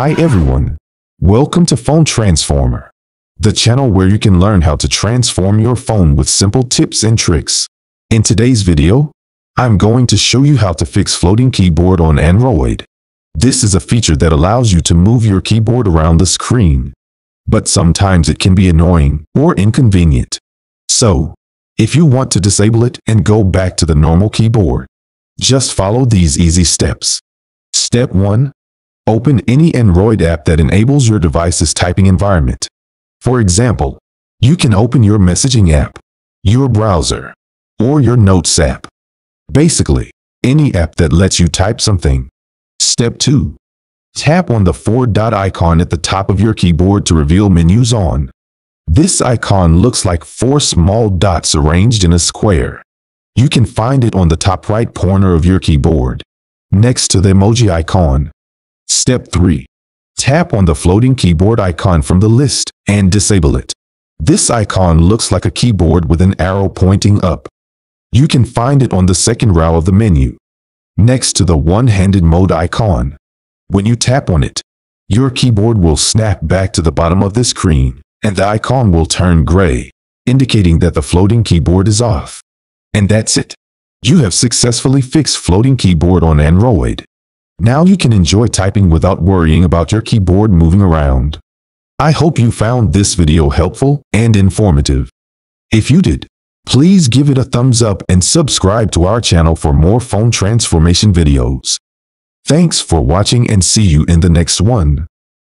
Hi everyone. Welcome to Phone Transformer, the channel where you can learn how to transform your phone with simple tips and tricks. In today's video, I'm going to show you how to fix floating keyboard on Android. This is a feature that allows you to move your keyboard around the screen. But sometimes it can be annoying or inconvenient. So, if you want to disable it and go back to the normal keyboard, just follow these easy steps. Step 1. Open any Android app that enables your device's typing environment. For example, you can open your messaging app, your browser, or your Notes app. Basically, any app that lets you type something. Step 2. Tap on the four dot icon at the top of your keyboard to reveal menus on. This icon looks like four small dots arranged in a square. You can find it on the top right corner of your keyboard, next to the emoji icon. Step 3. Tap on the floating keyboard icon from the list and disable it. This icon looks like a keyboard with an arrow pointing up. You can find it on the second row of the menu, next to the one-handed mode icon. When you tap on it, your keyboard will snap back to the bottom of the screen, and the icon will turn gray, indicating that the floating keyboard is off. And that's it. You have successfully fixed floating keyboard on Android. Now you can enjoy typing without worrying about your keyboard moving around. I hope you found this video helpful and informative. If you did, please give it a thumbs up and subscribe to our channel for more phone transformation videos. Thanks for watching and see you in the next one.